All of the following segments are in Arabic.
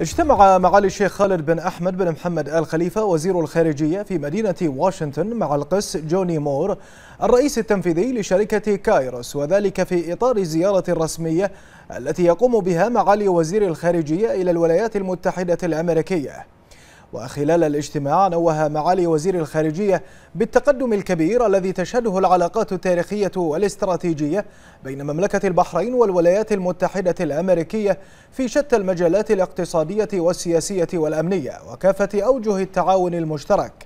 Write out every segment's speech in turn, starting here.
اجتمع معالي الشيخ خالد بن أحمد بن محمد آل خليفة وزير الخارجية في مدينة واشنطن مع القس جوني مور الرئيس التنفيذي لشركة كايروس وذلك في إطار زيارة رسمية التي يقوم بها معالي وزير الخارجية إلى الولايات المتحدة الأمريكية. وخلال الاجتماع نوه معالي وزير الخارجية بالتقدم الكبير الذي تشهده العلاقات التاريخية والاستراتيجية بين مملكة البحرين والولايات المتحدة الأمريكية في شتى المجالات الاقتصادية والسياسية والأمنية وكافة أوجه التعاون المشترك.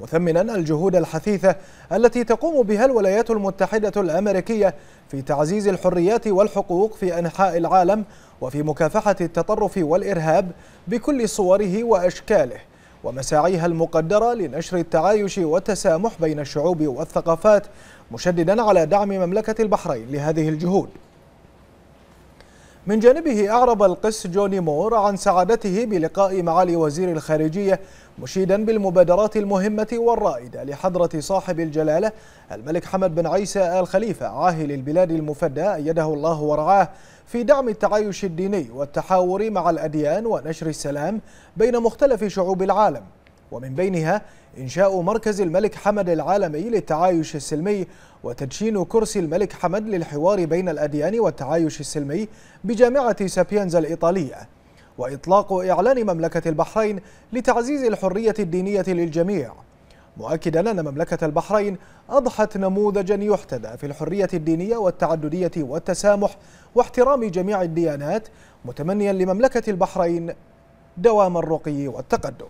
مثمنا الجهود الحثيثة التي تقوم بها الولايات المتحدة الأمريكية في تعزيز الحريات والحقوق في أنحاء العالم وفي مكافحة التطرف والإرهاب بكل صوره وأشكاله ومساعيها المقدرة لنشر التعايش والتسامح بين الشعوب والثقافات مشددا على دعم مملكة البحرين لهذه الجهود. من جانبه أعرب القس جوني مور عن سعادته بلقاء معالي وزير الخارجية مشيدا بالمبادرات المهمة والرائدة لحضرة صاحب الجلالة الملك حمد بن عيسى آل خليفة عاهل البلاد المفدى أيده الله ورعاه في دعم التعايش الديني والتحاور مع الأديان ونشر السلام بين مختلف شعوب العالم. ومن بينها إنشاء مركز الملك حمد العالمي للتعايش السلمي وتدشين كرسي الملك حمد للحوار بين الأديان والتعايش السلمي بجامعة سابينزا الإيطالية. وإطلاق إعلان مملكة البحرين لتعزيز الحرية الدينية للجميع. مؤكدا أن مملكة البحرين أضحت نموذجا يحتذى في الحرية الدينية والتعددية والتسامح واحترام جميع الديانات متمنيا لمملكة البحرين دوام الرقي والتقدم.